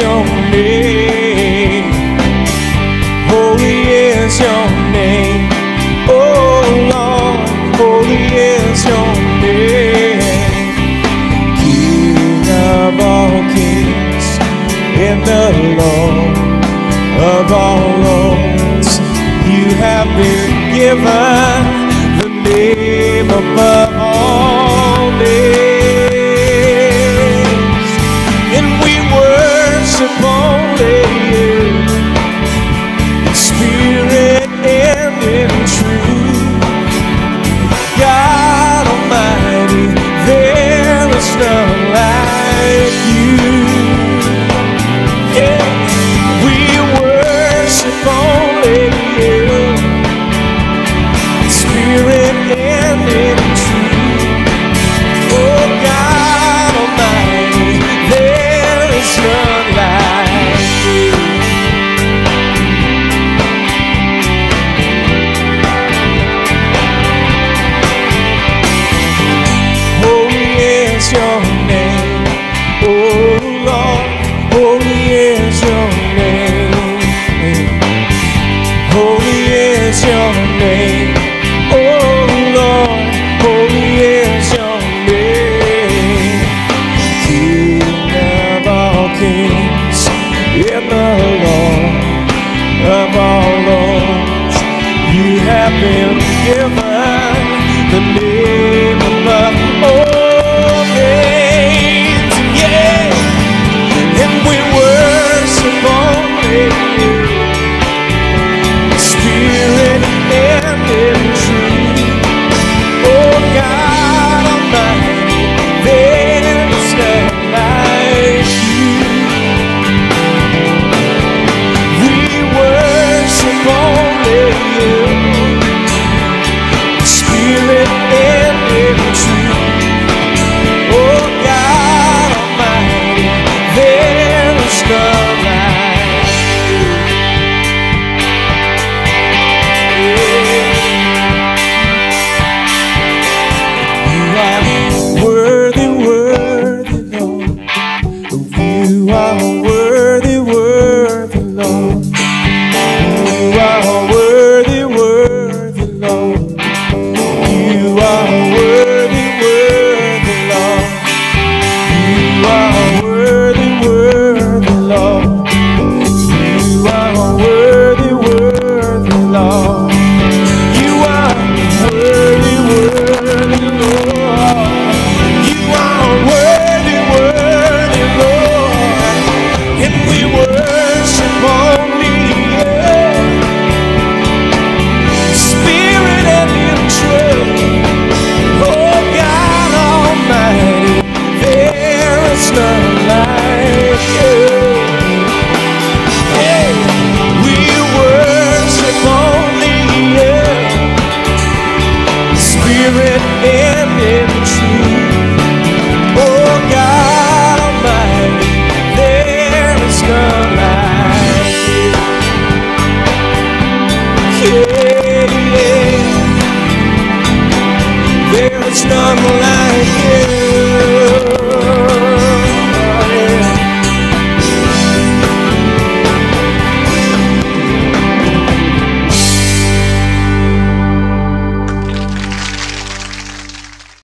your name. Holy is your name. name. Oh Lord, holy is your name. King of all kings and the Lord of all lords, you have been given. spirit and in truth. Oh God Almighty, there is none like you. Yeah, yeah. There is none like you.